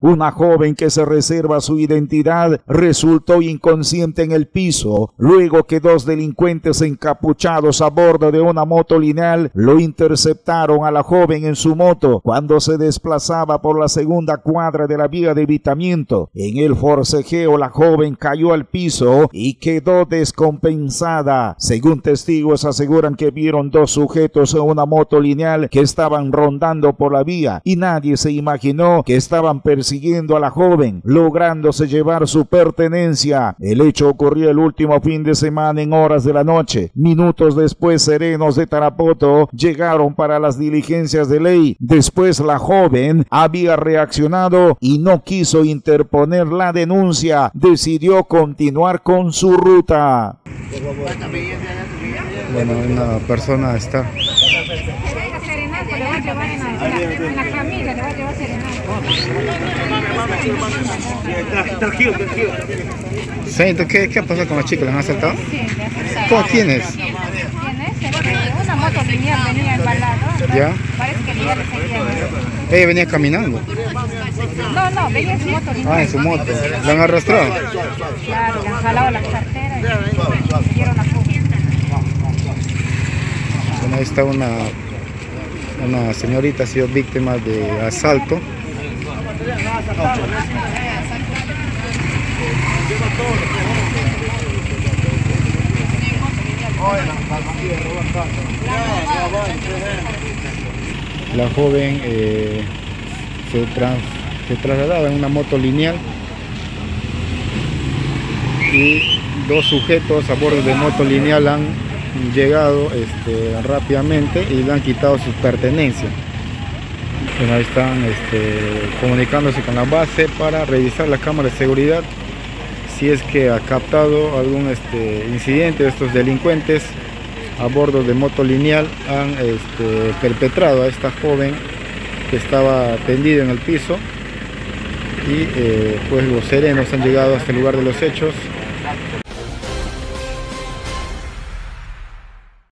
Una joven que se reserva su identidad resultó inconsciente en el piso, luego que dos delincuentes encapuchados a bordo de una moto lineal lo interceptaron a la joven en su moto cuando se desplazaba por la segunda cuadra de la vía de evitamiento. En el forcejeo la joven cayó al piso y quedó descompensada. Según testigos aseguran que vieron dos sujetos en una moto lineal que estaban rondando por la vía y nadie se imaginó que estaban persiguiendo siguiendo a la joven, lográndose llevar su pertenencia. El hecho ocurrió el último fin de semana en horas de la noche. Minutos después, serenos de Tarapoto llegaron para las diligencias de ley. Después la joven había reaccionado y no quiso interponer la denuncia. Decidió continuar con su ruta. Bueno, una persona está Tranquilo, tranquilo. ¿qué, ¿qué ha pasado con la chica? ¿Le han asaltado? Sí, le han asaltado. ¿Cómo tienes? ¿Tienes? Una moto lineal venía embalado. ¿Ya? Parece que ya le seguía. ¿Ella venía caminando? No, no, venía en su moto. Ah, en su moto. ¿La han arrastrado? Claro, le han jalado la cartera y dieron la fuga. Bueno, ahí está una, una señorita ha sido víctima de asalto. La joven eh, se, se trasladaba en una moto lineal y dos sujetos a bordo de moto lineal han llegado este, rápidamente y le han quitado sus pertenencias. Ahí están este, comunicándose con la base para revisar la cámara de seguridad si es que ha captado algún este, incidente de estos delincuentes a bordo de moto lineal han perpetrado a esta joven que estaba tendida en el piso y eh, pues los serenos han llegado hasta el lugar de los hechos